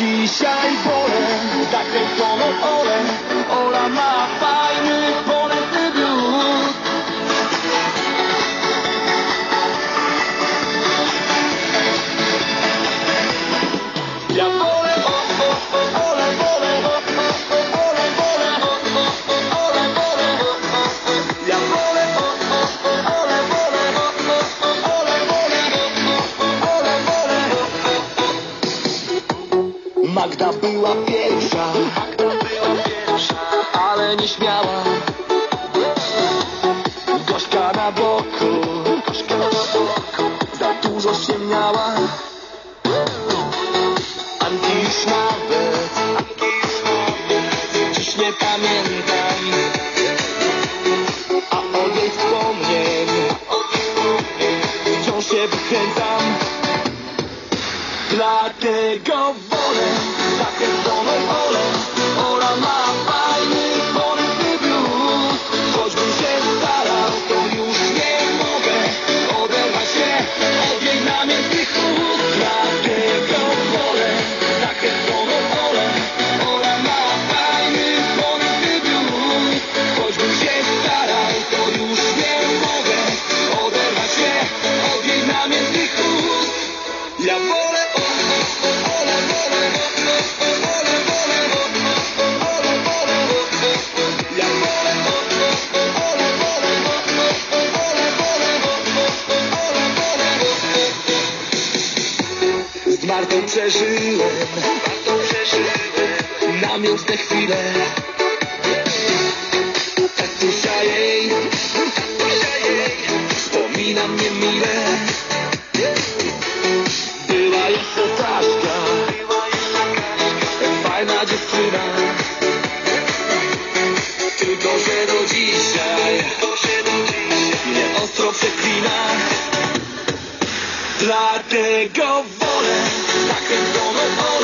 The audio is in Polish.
Dzisiaj wolę zakręconą Olę. Ola ma fajny Magda była pierwsza. Magda była pierwsza Ale nie śmiała. Gośka na boku. Gośka na boku. Za dużo się miała. Anki już nawet Anki już nawet Dziś nie pamiętam. A o jej wspomnień. Wciąż się wykręcam dlatego wolę, takie są moje vole, ora ma. przeżyłem, warto przeżyłem namiętne chwile. Tatusia jej, tatusia jej, wspomina mnie mile. Była jeszcze Taszka, fajna dziewczyna. Tylko, że do dzisiaj, mnie ostro przeklina. Dlatego wolę takie domy